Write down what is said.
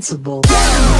invincible.